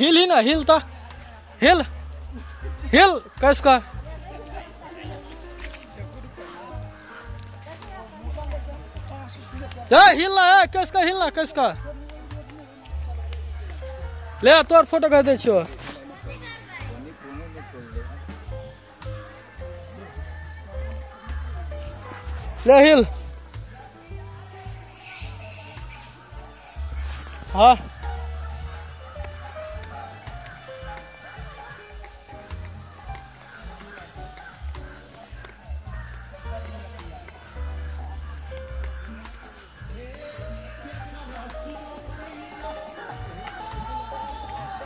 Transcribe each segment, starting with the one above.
हिल ही ना, हिल त। हिल हिल, कस का? ए हिल ना ए कस का, हिल ना, कस का? ले तोर फोटो छियो ले हिल हाँ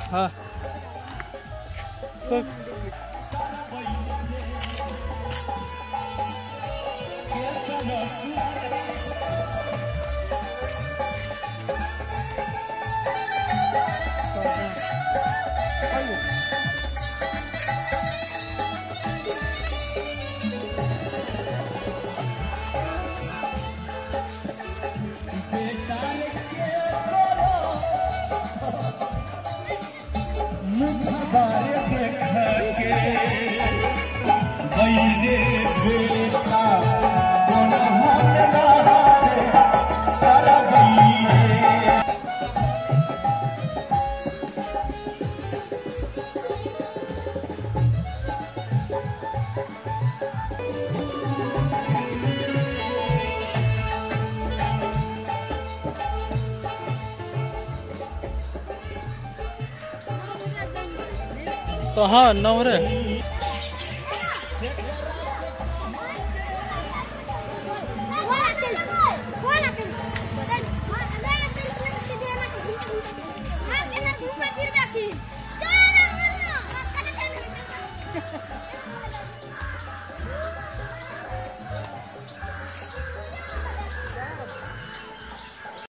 हाँ। तो दुख बारे देख के तो हाँ नौ रे